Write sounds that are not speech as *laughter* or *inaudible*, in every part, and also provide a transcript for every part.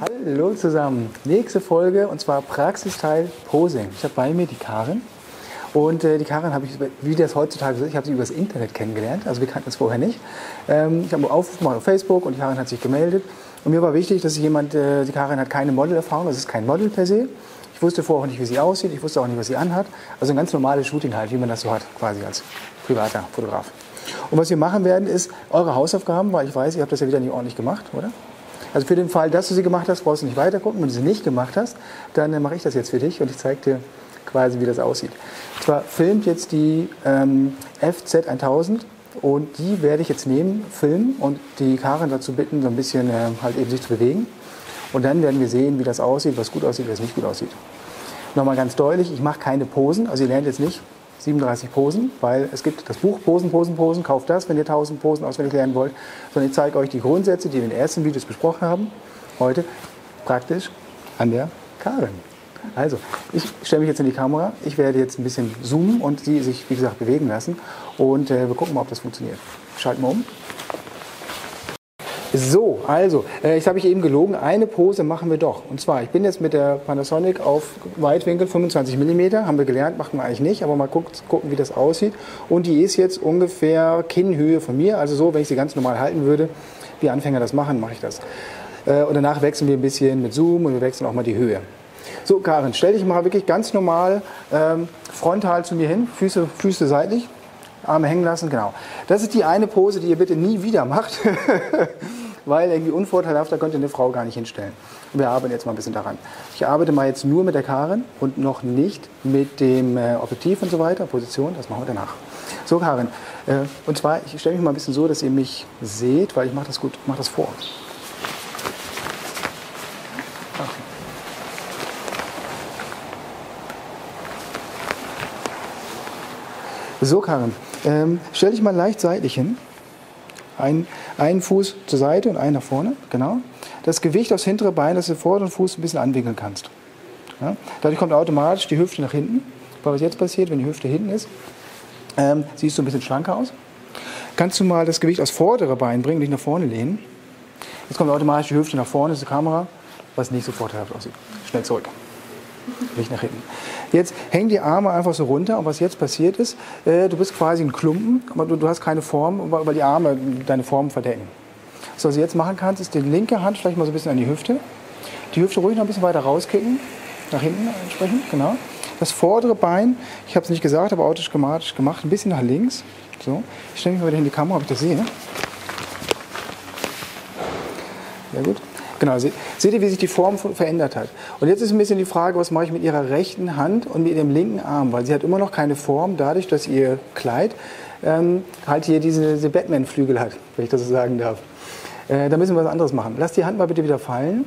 Hallo zusammen. Nächste Folge und zwar Praxisteil Posing. Ich habe bei mir die Karin. Und äh, die Karin habe ich, wie das heutzutage ist, ich habe sie übers Internet kennengelernt. Also wir kannten es vorher nicht. Ähm, ich habe Aufruf gemacht auf Facebook und die Karin hat sich gemeldet. Und mir war wichtig, dass jemand, äh, die Karin hat keine Modelerfahrung, das ist kein Model per se. Ich wusste vorher auch nicht, wie sie aussieht, ich wusste auch nicht, was sie anhat. Also ein ganz normales Shooting halt, wie man das so hat, quasi als privater Fotograf. Und was wir machen werden, ist eure Hausaufgaben, weil ich weiß, ihr habt das ja wieder nicht ordentlich gemacht, oder? Also für den Fall, dass du sie gemacht hast, brauchst du nicht weiter gucken. Wenn du sie nicht gemacht hast, dann äh, mache ich das jetzt für dich und ich zeige dir quasi, wie das aussieht. Und zwar filmt jetzt die ähm, FZ1000 und die werde ich jetzt nehmen, filmen und die Karin dazu bitten, so ein bisschen äh, halt eben sich zu bewegen. Und dann werden wir sehen, wie das aussieht, was gut aussieht, was nicht gut aussieht. Nochmal ganz deutlich, ich mache keine Posen, also ihr lernt jetzt nicht 37 Posen, weil es gibt das Buch Posen, Posen, Posen, kauft das, wenn ihr 1000 Posen auswendig lernen wollt, sondern ich zeige euch die Grundsätze, die wir in den ersten Videos besprochen haben, heute praktisch an der Karin. Also, ich stelle mich jetzt in die Kamera, ich werde jetzt ein bisschen zoomen und sie sich, wie gesagt, bewegen lassen und äh, wir gucken mal, ob das funktioniert. Schalten wir um. So, also, äh, ich habe ich eben gelogen, eine Pose machen wir doch. Und zwar, ich bin jetzt mit der Panasonic auf Weitwinkel 25 mm, haben wir gelernt, machen wir eigentlich nicht, aber mal guckt, gucken, wie das aussieht. Und die ist jetzt ungefähr Kinnhöhe von mir, also so, wenn ich sie ganz normal halten würde, wie Anfänger das machen, mache ich das. Äh, und danach wechseln wir ein bisschen mit Zoom und wir wechseln auch mal die Höhe. So, Karin, stell dich mal wirklich ganz normal ähm, frontal zu mir hin, Füße, Füße seitlich. Arme hängen lassen, genau. Das ist die eine Pose, die ihr bitte nie wieder macht. *laughs* weil irgendwie unvorteilhaft, da könnt ihr eine Frau gar nicht hinstellen. Wir arbeiten jetzt mal ein bisschen daran. Ich arbeite mal jetzt nur mit der Karin und noch nicht mit dem äh, Objektiv und so weiter, Position, das machen wir danach. So Karin, äh, und zwar, ich stelle mich mal ein bisschen so, dass ihr mich seht, weil ich mache das gut, mache das vor. So Karin, ähm, stell dich mal leicht seitlich hin. Ein, einen Fuß zur Seite und einen nach vorne, genau. Das Gewicht aufs hintere Bein, dass du vorderen Fuß ein bisschen anwinkeln kannst. Ja? Dadurch kommt automatisch die Hüfte nach hinten. Weil was jetzt passiert, wenn die Hüfte hinten ist, ähm, siehst du ein bisschen schlanker aus. Kannst du mal das Gewicht aufs vordere Bein bringen, dich nach vorne lehnen. Jetzt kommt automatisch die Hüfte nach vorne, ist die Kamera, was nicht so vorteilhaft aussieht. Schnell zurück. Nicht nach hinten. Jetzt hängen die Arme einfach so runter und was jetzt passiert ist, äh, du bist quasi ein Klumpen, aber du, du hast keine Form, weil die Arme deine Form verdecken. Was du jetzt machen kannst, ist die linke Hand vielleicht mal so ein bisschen an die Hüfte. Die Hüfte ruhig noch ein bisschen weiter rauskicken, nach hinten entsprechend, genau. Das vordere Bein, ich habe es nicht gesagt, aber automatisch gemacht, ein bisschen nach links. So, ich stelle mich mal wieder in die Kamera, ob ich das sehe. Sehr gut. Genau, seht ihr, wie sich die Form verändert hat. Und jetzt ist ein bisschen die Frage, was mache ich mit ihrer rechten Hand und mit ihrem linken Arm, weil sie hat immer noch keine Form, dadurch, dass ihr Kleid ähm, halt hier diese, diese Batman-Flügel hat, wenn ich das so sagen darf. Äh, da müssen wir was anderes machen. Lass die Hand mal bitte wieder fallen.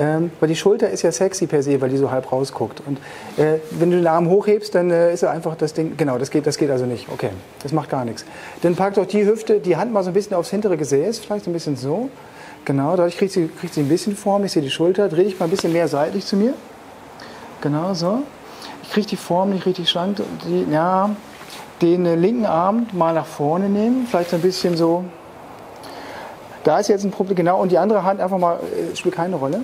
Ähm, weil die Schulter ist ja sexy per se, weil die so halb rausguckt. Und äh, wenn du den Arm hochhebst, dann äh, ist er einfach das Ding. Genau, das geht, das geht also nicht. Okay, das macht gar nichts. Dann packt doch die Hüfte, die Hand mal so ein bisschen aufs hintere Gesäß, vielleicht ein bisschen so. Genau, dadurch kriegt sie, kriegt sie ein bisschen Form. Ich sehe die Schulter. Dreh dich mal ein bisschen mehr seitlich zu mir. Genau so. Ich kriege die Form nicht richtig schlank. Die, ja, den äh, linken Arm mal nach vorne nehmen. Vielleicht ein bisschen so. Da ist jetzt ein Problem, genau. Und die andere Hand einfach mal, äh, spielt keine Rolle.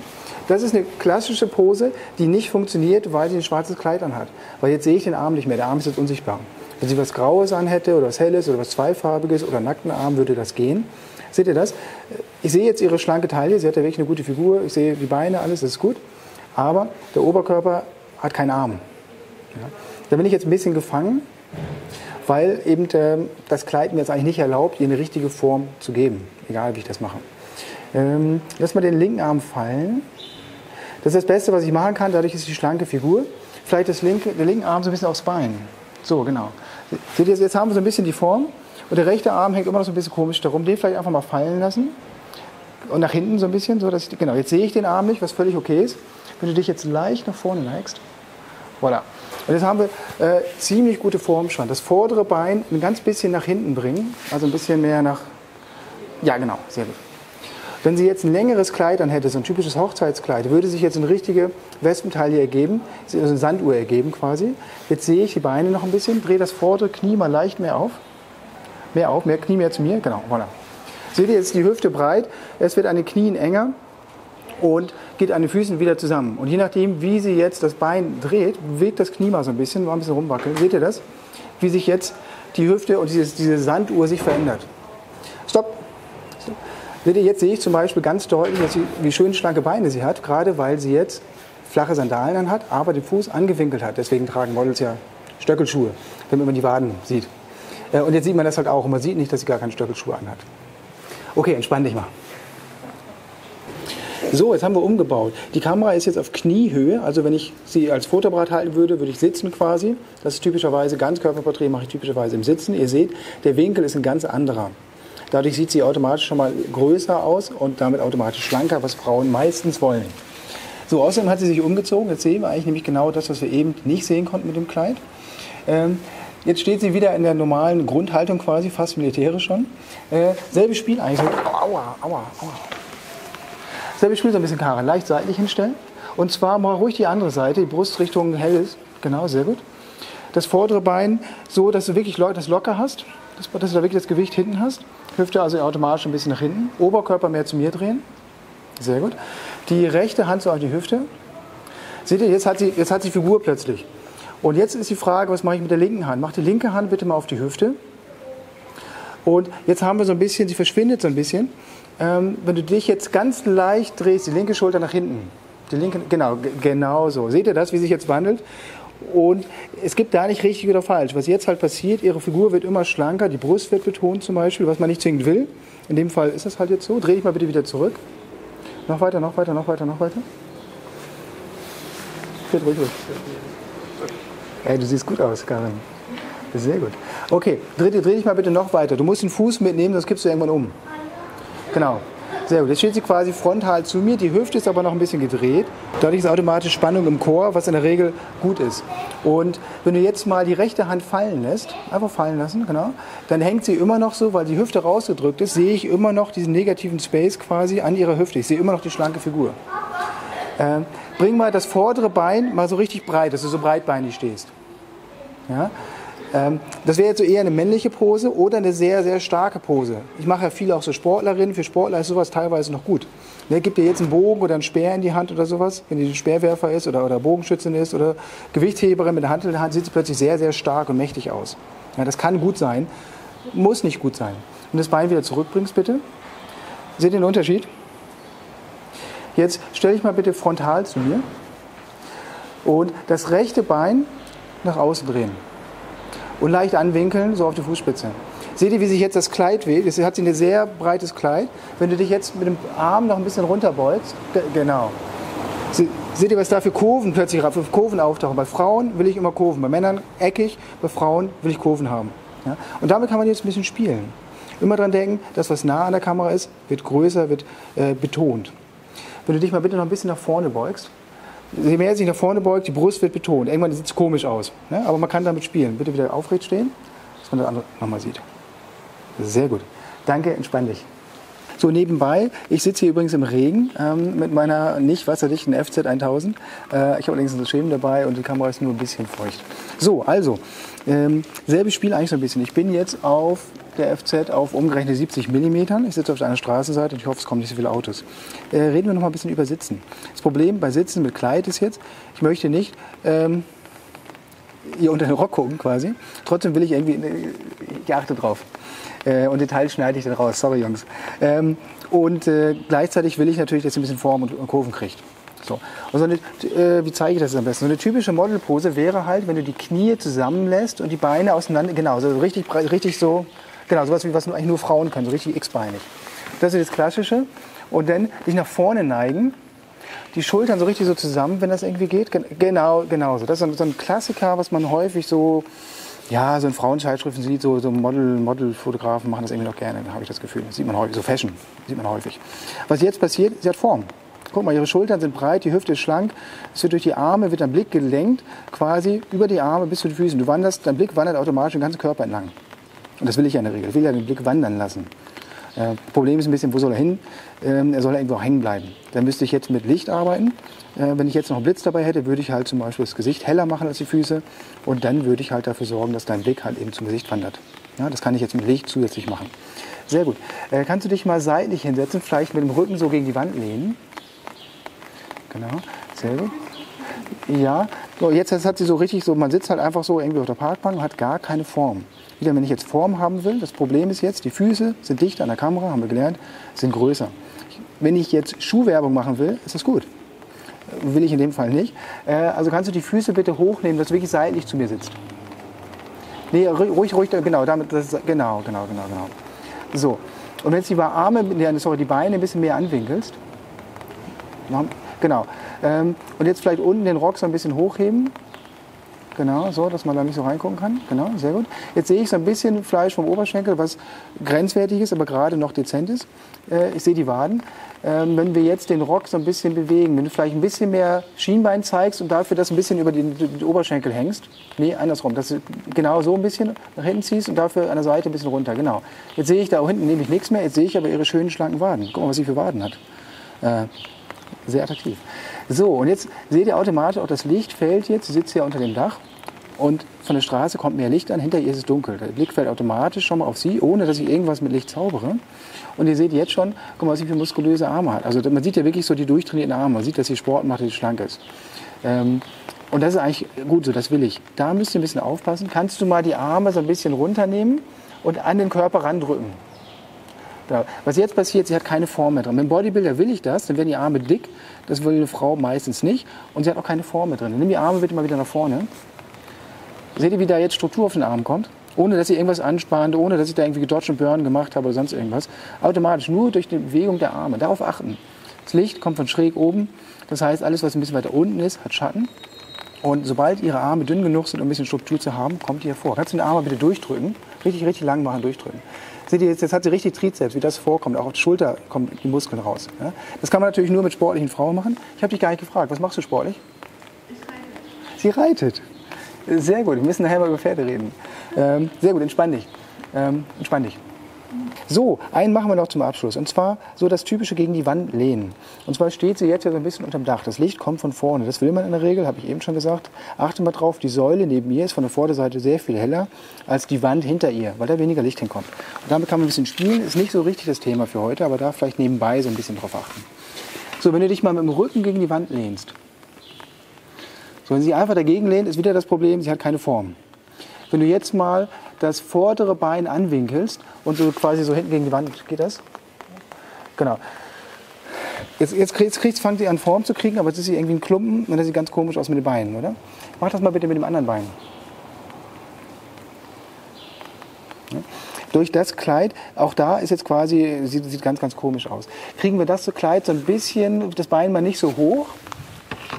Das ist eine klassische Pose, die nicht funktioniert, weil sie ein schwarzes Kleid anhat. Weil jetzt sehe ich den Arm nicht mehr. Der Arm ist jetzt unsichtbar. Wenn sie was Graues anhätte oder was Helles oder was Zweifarbiges oder nackten Arm, würde das gehen. Seht ihr das? Ich sehe jetzt ihre schlanke Taille, sie hat ja wirklich eine gute Figur, ich sehe die Beine, alles ist gut. Aber der Oberkörper hat keinen Arm. Ja. Da bin ich jetzt ein bisschen gefangen, weil eben äh, das Kleid mir jetzt eigentlich nicht erlaubt, ihr eine richtige Form zu geben, egal wie ich das mache. Ähm, lass mal den linken Arm fallen. Das ist das Beste, was ich machen kann, dadurch ist die schlanke Figur. Vielleicht das linke, der linke Arm so ein bisschen aufs Bein. So, genau. Seht ihr, jetzt haben wir so ein bisschen die Form. Und der rechte Arm hängt immer noch so ein bisschen komisch darum. Den vielleicht einfach mal fallen lassen. Und nach hinten so ein bisschen, so dass ich, genau, jetzt sehe ich den Arm nicht, was völlig okay ist. Wenn du dich jetzt leicht nach vorne neigst, voilà. Und jetzt haben wir äh, ziemlich gute Form schon. Das vordere Bein ein ganz bisschen nach hinten bringen, also ein bisschen mehr nach, ja genau, sehr gut. Wenn sie jetzt ein längeres Kleid an hätte, so ein typisches Hochzeitskleid, würde sich jetzt eine richtige Wespentaille ergeben, also eine Sanduhr ergeben quasi. Jetzt sehe ich die Beine noch ein bisschen, drehe das vordere Knie mal leicht mehr auf. Mehr auf, mehr Knie mehr zu mir. Genau, voilà. Seht ihr jetzt die Hüfte breit, es wird an den Knien enger. und geht an den Füßen wieder zusammen. Und je nachdem, wie sie jetzt das Bein dreht, bewegt das Knie mal so ein bisschen, mal ein bisschen rumwackeln. Seht ihr das? Wie sich jetzt die Hüfte und dieses, diese Sanduhr sich verändert. Stopp. Seht ihr, jetzt sehe ich zum Beispiel ganz deutlich, sie, wie schön schlanke Beine sie hat, gerade weil sie jetzt flache Sandalen an hat, aber den Fuß angewinkelt hat. Deswegen tragen Models ja Stöckelschuhe, damit man die Waden sieht. Äh, und jetzt sieht man das halt auch und man sieht nicht, dass sie gar keine Stöckelschuhe anhat. Okay, entspann dich mal. So, jetzt haben wir umgebaut. Die Kamera ist jetzt auf Kniehöhe, also wenn ich sie als Fotoapparat halten würde, würde ich sitzen quasi. Das ist typischerweise, Ganzkörperporträt mache ich typischerweise im Sitzen. Ihr seht, der Winkel ist ein ganz anderer. Dadurch sieht sie automatisch schon mal größer aus und damit automatisch schlanker, was Frauen meistens wollen. So, außerdem hat sie sich umgezogen. Jetzt sehen wir eigentlich nämlich genau das, was wir eben nicht sehen konnten mit dem Kleid. Ähm, jetzt steht sie wieder in der normalen Grundhaltung quasi, fast militärisch schon. Äh, selbes Spiel eigentlich. Aua, aua, aua. Selbes Spiel so ein bisschen Kara, leicht seitlich hinstellen. Und zwar mal ruhig die andere Seite, die Brustrichtung hell ist. Genau, sehr gut. Das vordere Bein so, dass du wirklich das locker hast, dass, dass du da wirklich das Gewicht hinten hast. Hüfte also automatisch ein bisschen nach hinten. Oberkörper mehr zu mir drehen. Sehr gut. Die rechte Hand so auf die Hüfte. Seht ihr, jetzt hat sie, jetzt hat sie Figur plötzlich. Und jetzt ist die Frage, was mache ich mit der linken Hand? Mach die linke Hand bitte mal auf die Hüfte. Und jetzt haben wir so ein bisschen, sie verschwindet so ein bisschen. Ähm, wenn du dich jetzt ganz leicht drehst, die linke Schulter nach hinten. Die linke, genau, genau so. Seht ihr das, wie sich jetzt wandelt? Und es gibt da nicht richtig oder falsch. Was jetzt halt passiert, ihre Figur wird immer schlanker, die Brust wird betont zum Beispiel, was man nicht zwingend will. In dem Fall ist das halt jetzt so. Dreh dich mal bitte wieder zurück. Noch weiter, noch weiter, noch weiter, noch weiter. Geht ruhig, ruhig. Ey, du siehst gut aus, Karin. Sehr gut. Okay, dreh, dreh dich mal bitte noch weiter. Du musst den Fuß mitnehmen, sonst kippst du irgendwann um. Genau. Sehr gut. Jetzt steht sie quasi frontal zu mir, die Hüfte ist aber noch ein bisschen gedreht. Dadurch ist automatisch Spannung im Chor, was in der Regel gut ist. Und wenn du jetzt mal die rechte Hand fallen lässt, einfach fallen lassen, genau, dann hängt sie immer noch so, weil die Hüfte rausgedrückt ist, sehe ich immer noch diesen negativen Space quasi an ihrer Hüfte. Ich sehe immer noch die schlanke Figur. Äh, bring mal das vordere Bein mal so richtig breit, dass du so breitbeinig stehst. Ja? Ähm, das wäre jetzt so eher eine männliche Pose oder eine sehr, sehr starke Pose. Ich mache ja viele auch so Sportlerinnen. Für Sportler ist sowas teilweise noch gut. Ne, gibt dir jetzt einen Bogen oder einen Speer in die Hand oder sowas, wenn die Speerwerfer ist oder, oder Bogenschützin ist oder Gewichtheberin mit der Hand in der Hand, sieht sie plötzlich sehr, sehr stark und mächtig aus. Ja, das kann gut sein, muss nicht gut sein. Und das Bein wieder zurückbringst, bitte. Seht ihr den Unterschied? Jetzt stell dich mal bitte frontal zu mir und das rechte Bein nach außen drehen und leicht anwinkeln, so auf die Fußspitze. Seht ihr, wie sich jetzt das Kleid weht? Es hat ein sehr breites Kleid. Wenn du dich jetzt mit dem Arm noch ein bisschen runterbeugst, genau. Seht ihr, was da für Kurven plötzlich für Kurven auftauchen? Bei Frauen will ich immer Kurven, bei Männern eckig, bei Frauen will ich Kurven haben. Ja? Und damit kann man jetzt ein bisschen spielen. Immer dran denken, das, was nah an der Kamera ist, wird größer, wird äh, betont. Wenn du dich mal bitte noch ein bisschen nach vorne beugst, Je mehr sich nach vorne beugt, die Brust wird betont. Irgendwann sieht es komisch aus. Ne? Aber man kann damit spielen. Bitte wieder aufrecht stehen, dass man das andere nochmal sieht. Sehr gut. Danke, entspann dich. So nebenbei, ich sitze hier übrigens im Regen ähm, mit meiner nicht wasserdichten FZ 1000. Äh, ich habe allerdings einen Schirm dabei und die Kamera ist nur ein bisschen feucht. So, also, ähm, selbes Spiel eigentlich so ein bisschen. Ich bin jetzt auf der FZ auf umgerechnet 70 mm. Ich sitze auf einer Straßenseite und ich hoffe, es kommen nicht so viele Autos. Äh, reden wir noch mal ein bisschen über Sitzen. Das Problem bei Sitzen mit Kleid ist jetzt, ich möchte nicht ähm, ihr unter den Rock gucken quasi. Trotzdem will ich irgendwie, äh, ich achte drauf. Äh, und Details schneide ich dann raus. Sorry, Jungs. Ähm, und äh, gleichzeitig will ich natürlich, dass sie ein bisschen Form und, und Kurven kriegt. So. Und so eine, äh, wie zeige ich das am besten? So eine typische Modelpose wäre halt, wenn du die Knie zusammenlässt und die Beine auseinander, genau, so richtig, richtig so Genau, sowas wie was eigentlich nur Frauen können, so richtig x-beinig. Das ist das Klassische. Und dann dich nach vorne neigen, die Schultern so richtig so zusammen, wenn das irgendwie geht. Genau, genau so. Das ist so ein Klassiker, was man häufig so, ja, so in Frauenzeitschriften sieht, so, so Model, Modelfotografen machen das irgendwie noch gerne, habe ich das Gefühl. Das sieht man häufig, so Fashion, sieht man häufig. Was jetzt passiert, sie hat Form. Guck mal, ihre Schultern sind breit, die Hüfte ist schlank. Es wird durch die Arme, wird dein Blick gelenkt, quasi über die Arme bis zu den Füßen. Du wanderst, dein Blick wandert automatisch den ganzen Körper entlang. Und das will ich ja in der Regel. Ich will ja den Blick wandern lassen. Äh, Problem ist ein bisschen, wo soll er hin? Ähm, er soll irgendwo hängen bleiben. Dann müsste ich jetzt mit Licht arbeiten. Äh, wenn ich jetzt noch einen Blitz dabei hätte, würde ich halt zum Beispiel das Gesicht heller machen als die Füße. Und dann würde ich halt dafür sorgen, dass dein Blick halt eben zum Gesicht wandert. Ja, das kann ich jetzt mit Licht zusätzlich machen. Sehr gut. Äh, kannst du dich mal seitlich hinsetzen, vielleicht mit dem Rücken so gegen die Wand lehnen? Genau, gut. Ja, so, jetzt hat sie so richtig so, man sitzt halt einfach so irgendwie auf der Parkbank und hat gar keine Form. Wieder, wenn ich jetzt Form haben will, das Problem ist jetzt, die Füße sind dichter an der Kamera, haben wir gelernt, sind größer. Wenn ich jetzt Schuhwerbung machen will, ist das gut. Will ich in dem Fall nicht. Äh, also kannst du die Füße bitte hochnehmen, dass du wirklich seitlich zu mir sitzt. Nee, ruhig, ruhig, genau, damit, das genau, genau, genau, genau. So, und wenn du die Arme, sorry, die Beine ein bisschen mehr anwinkelst, genau, ähm, und jetzt vielleicht unten den Rock so ein bisschen hochheben, Genau, so, dass man da nicht so reingucken kann. Genau, sehr gut. Jetzt sehe ich so ein bisschen Fleisch vom Oberschenkel, was grenzwertig ist, aber gerade noch dezent ist. Äh, ich sehe die Waden. Ähm, wenn wir jetzt den Rock so ein bisschen bewegen, wenn du vielleicht ein bisschen mehr Schienbein zeigst und dafür das ein bisschen über den, den Oberschenkel hängst. Nee, andersrum. Dass du genau so ein bisschen nach hinten ziehst und dafür an der Seite ein bisschen runter. Genau. Jetzt sehe ich da hinten nämlich nichts mehr. Jetzt sehe ich aber ihre schönen schlanken Waden. Guck mal, was sie für Waden hat. Äh, sehr attraktiv. So, und jetzt seht ihr automatisch auch das Licht fällt jetzt. Sie sitzt ja unter dem Dach und von der Straße kommt mehr Licht an. Hinter ihr ist es dunkel. Der Blick fällt automatisch schon mal auf sie, ohne dass ich irgendwas mit Licht zaubere. Und ihr seht jetzt schon, guck mal, was sie für muskulöse Arme hat. Also man sieht ja wirklich so die durchtrainierten Arme. Man sieht, dass sie Sport macht, dass sie schlank ist. Ähm, und das ist eigentlich gut so, das will ich. Da müsst ihr ein bisschen aufpassen. Kannst du mal die Arme so ein bisschen runternehmen und an den Körper randrücken. Da. Was jetzt passiert, sie hat keine Form mehr drin. Mit dem Bodybuilder will ich das, dann werden die Arme dick. Das will eine Frau meistens nicht. Und sie hat auch keine Form mehr drin. Nimm die Arme bitte mal wieder nach vorne. Seht ihr, wie da jetzt Struktur auf den Arm kommt? Ohne, dass ich irgendwas anspannt, ohne, dass ich da irgendwie gedodge und burn gemacht habe oder sonst irgendwas. Automatisch, nur durch die Bewegung der Arme. Darauf achten. Das Licht kommt von schräg oben. Das heißt, alles, was ein bisschen weiter unten ist, hat Schatten. Und sobald Ihre Arme dünn genug sind, um ein bisschen Struktur zu haben, kommt die hervor. Kannst du den Arm bitte durchdrücken? Richtig, richtig lang machen, durchdrücken. Seht ihr, jetzt, jetzt hat sie richtig Trizeps, wie das vorkommt. Auch auf der Schulter kommen die Muskeln raus. Ja? Das kann man natürlich nur mit sportlichen Frauen machen. Ich habe dich gar nicht gefragt, was machst du sportlich? Ich reite. Sie reitet. Sehr gut, wir müssen nachher mal über Pferde reden. Ähm, sehr gut, entspann dich. Ähm, entspann dich. So, einen machen wir noch zum Abschluss. Und zwar so das typische gegen die Wand lehnen. Und zwar steht sie jetzt ja so ein bisschen unterm Dach. Das Licht kommt von vorne. Das will man in der Regel, habe ich eben schon gesagt. Achte mal drauf, die Säule neben ihr ist von der Vorderseite sehr viel heller als die Wand hinter ihr, weil da weniger Licht hinkommt. Und damit kann man ein bisschen spielen. Ist nicht so richtig das Thema für heute, aber da vielleicht nebenbei so ein bisschen drauf achten. So, wenn du dich mal mit dem Rücken gegen die Wand lehnst, so, wenn sie einfach dagegen lehnt, ist wieder das Problem, sie hat keine Form. Wenn du jetzt mal das vordere Bein anwinkelst und so quasi so hinten gegen die Wand, geht das? Genau. Jetzt, jetzt, jetzt kriegt, fangt sie an Form zu kriegen, aber jetzt ist sie irgendwie ein Klumpen und das sieht ganz komisch aus mit den Beinen, oder? Mach das mal bitte mit dem anderen Bein. Durch das Kleid, auch da ist jetzt quasi, sieht, sieht ganz, ganz komisch aus. Kriegen wir das Kleid so ein bisschen, das Bein mal nicht so hoch,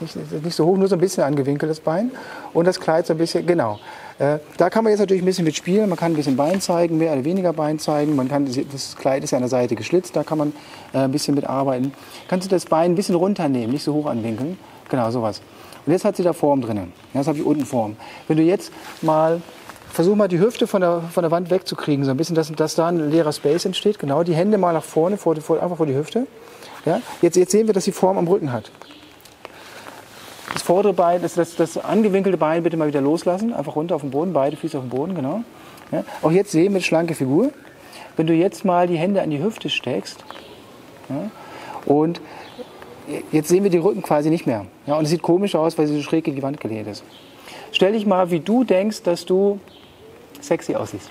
nicht, nicht so hoch, nur so ein bisschen angewinkeltes Bein. Und das Kleid so ein bisschen, genau. Äh, da kann man jetzt natürlich ein bisschen mit spielen. Man kann ein bisschen Bein zeigen, mehr oder weniger Bein zeigen. Man kann, das Kleid ist ja an der Seite geschlitzt, da kann man äh, ein bisschen mit arbeiten. Kannst du das Bein ein bisschen runternehmen, nicht so hoch anwinkeln. Genau, sowas. Und jetzt hat sie da Form drin. Jetzt habe ich unten Form. Wenn du jetzt mal versuch mal die Hüfte von der, von der Wand wegzukriegen, so ein bisschen, dass, dass da ein leerer Space entsteht. Genau, die Hände mal nach vorne, vor, vor, einfach vor die Hüfte. Ja? Jetzt, jetzt sehen wir, dass sie Form am Rücken hat. Vordere Bein, das, das, das angewinkelte Bein bitte mal wieder loslassen. Einfach runter auf den Boden, beide Füße auf den Boden, genau. Ja. Auch jetzt sehen mit schlanke Figur. Wenn du jetzt mal die Hände an die Hüfte steckst ja, und jetzt sehen wir den Rücken quasi nicht mehr. Ja, und es sieht komisch aus, weil sie so schräg gegen die Wand gelehnt ist. Stell dich mal, wie du denkst, dass du sexy aussiehst.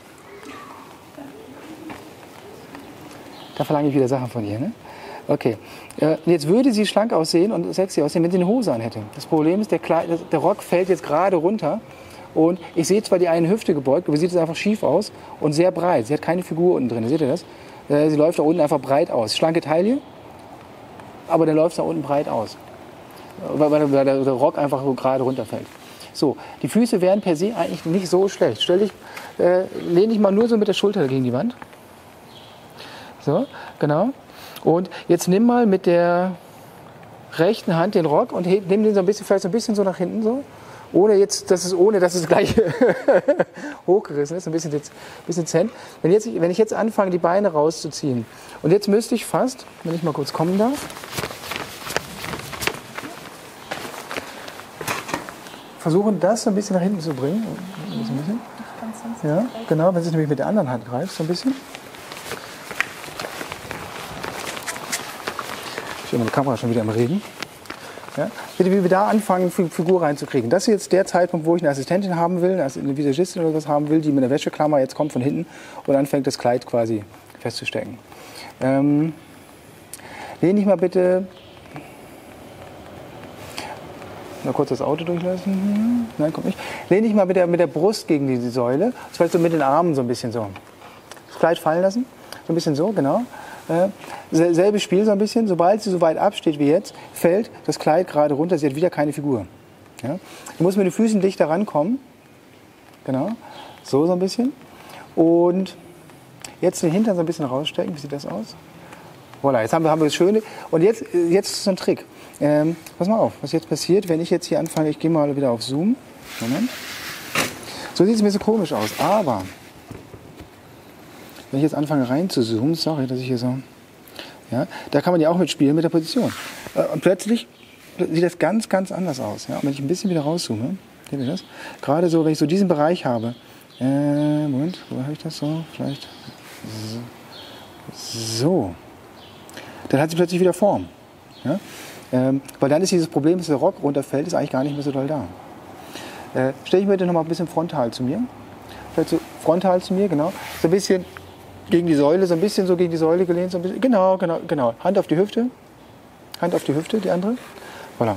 Da verlange ich wieder Sachen von dir. Ne? Okay. Äh, jetzt würde sie schlank aussehen und sexy aussehen, wenn sie eine Hose anhätte. Das Problem ist, der, Kleid, der Rock fällt jetzt gerade runter. Und ich sehe zwar die eine Hüfte gebeugt, aber sie sieht einfach schief aus und sehr breit. Sie hat keine Figur unten drin. Seht ihr das? Äh, sie läuft da unten einfach breit aus. Schlanke Taille, aber dann läuft da unten breit aus. Weil, weil der, Rock einfach so gerade runterfällt. So, die Füße wären per se eigentlich nicht so schlecht. Stell dich, äh, lehne dich mal nur so mit der Schulter gegen die Wand. So, genau. Und jetzt nimm mal mit der rechten Hand den Rock und nimm den so ein bisschen, vielleicht so ein bisschen so nach hinten so. Ohne jetzt, dass es, ohne dass es gleich *laughs* hochgerissen ist, ein bisschen, jetzt, ein bisschen zent. Wenn, jetzt, wenn ich jetzt anfange, die Beine rauszuziehen, und jetzt müsste ich fast, wenn ich mal kurz kommen darf, versuchen, das so ein bisschen nach hinten zu bringen. Ja, genau, wenn du es nämlich mit der anderen Hand greifst, so ein bisschen. Ich habe meine Kamera schon wieder im Regen. Ja? Bitte, wie wir da anfangen, Figur reinzukriegen. Das ist jetzt der Zeitpunkt, wo ich eine Assistentin haben will, eine Visagistin oder was haben will, die mit einer Wäscheklammer jetzt kommt von hinten und anfängt, das Kleid quasi festzustecken. Ähm, lehne ich mal bitte mal kurz das Auto durchlassen. Nein, kommt nicht. Lehne ich mal mit der, mit der Brust gegen die, die Säule. Das heißt so mit den Armen so ein bisschen so. Das Kleid fallen lassen. So ein bisschen so, genau. Äh, selbes Spiel so ein bisschen. Sobald sie so weit absteht wie jetzt, fällt das Kleid gerade runter. Sie hat wieder keine Figur. Ja? Du musst mit den Füßen dichter rankommen. Genau. So, so ein bisschen. Und jetzt den Hintern so ein bisschen rausstecken. Wie sieht das aus? Voilà, jetzt haben wir, haben wir das Schöne. Und jetzt, jetzt ist so ein Trick. Ähm, pass mal auf, was jetzt passiert, wenn ich jetzt hier anfange, ich gehe mal wieder auf Zoom. Moment. So sieht es mir so komisch aus. Aber wenn ich jetzt anfange rein zu zoomen, sorry, dass ich hier so, ja, da kann man ja auch mitspielen mit der Position. Äh, und plötzlich sieht das ganz, ganz anders aus. Ja? Und wenn ich ein bisschen wieder rauszoome, seht ihr das? Gerade so, wenn ich so diesen Bereich habe, äh, Moment, wo habe ich das so? Vielleicht so. Dann hat sie plötzlich wieder Form. Ja? Ähm, weil dann ist dieses Problem, dass der Rock runterfällt, ist eigentlich gar nicht mehr so doll da. Äh, Stelle ich mir bitte noch mal ein bisschen frontal zu mir. Vielleicht so frontal zu mir, genau. So ein bisschen gegen die Säule, so ein bisschen so gegen die Säule gelehnt, so ein bisschen. Genau, genau, genau. Hand auf die Hüfte. Hand auf die Hüfte, die andere. Voilà.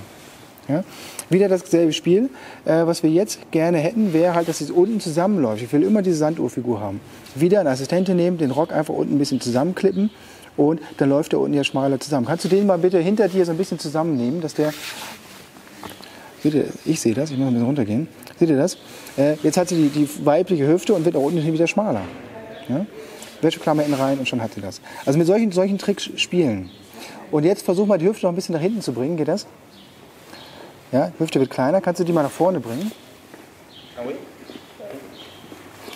Ja. Wieder dasselbe Spiel. Äh, was wir jetzt gerne hätten, wäre halt, dass es unten zusammenläuft. Ich will immer diese Sanduhrfigur haben. Wieder eine Assistentin nehmen, den Rock einfach unten ein bisschen zusammenklippen und dann läuft der unten ja schmaler zusammen. Kannst du den mal bitte hinter dir so ein bisschen zusammennehmen, dass der. Seht ihr, ich sehe das, ich muss ein bisschen runtergehen. Seht ihr das? Äh, jetzt hat sie die, die, weibliche Hüfte und wird da unten wieder schmaler. Ja? Wäscheklammer in rein und schon hat sie das. Also mit solchen, solchen Tricks spielen. Und jetzt versuch mal die Hüfte noch ein bisschen nach hinten zu bringen. Geht das? Ja, die Hüfte wird kleiner. Kannst du die mal nach vorne bringen?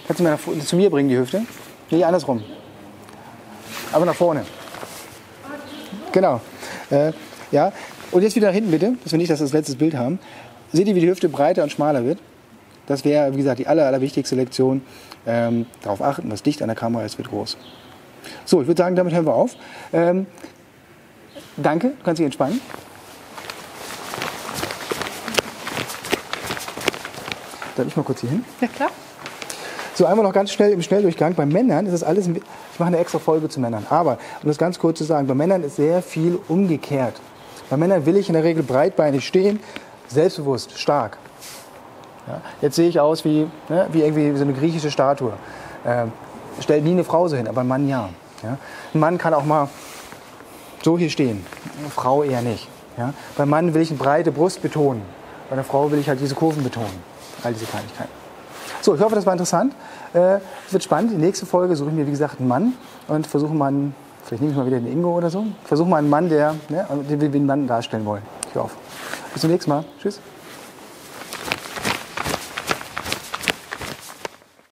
Kannst du mal nach, zu mir bringen, die Hüfte? Nee, andersrum aber nach vorne. Genau. Äh, ja. Und jetzt wieder nach hinten bitte, dass wir nicht das, das letzte Bild haben. Seht ihr, wie die Hüfte breiter und schmaler wird? Das wäre, wie gesagt, die aller, allerwichtigste Lektion. Ähm, darauf achten, dass dicht an der Kamera ist, wird groß. So, ich würde sagen, damit hören wir auf. Ähm, danke, du kannst dich entspannen. Darf ich mal kurz hier hin? Ja, klar. So einmal noch ganz schnell im Schnelldurchgang. Bei Männern ist das alles, ich mache eine extra Folge zu Männern. Aber, um das ganz kurz zu sagen, bei Männern ist sehr viel umgekehrt. Bei Männern will ich in der Regel breitbeinig stehen, selbstbewusst, stark. Ja, jetzt sehe ich aus wie, ne, wie irgendwie so eine griechische Statue. Äh, stellt nie eine Frau so hin, aber ein Mann ja. ja. Ein Mann kann auch mal so hier stehen, eine Frau eher nicht. Ja. Beim Mann will ich eine breite Brust betonen, bei einer Frau will ich halt diese Kurven betonen. All diese Kleinigkeiten. So, ich hoffe, das war interessant. Äh, es wird spannend. Die nächste Folge suche ich mir, wie gesagt, einen Mann und versuche mal einen, vielleicht nehme ich mal wieder den Ingo oder so, versuche mal einen Mann, der, ne, den wir einen Mann darstellen wollen. Ich hoffe. Bis zum nächsten Mal. Tschüss.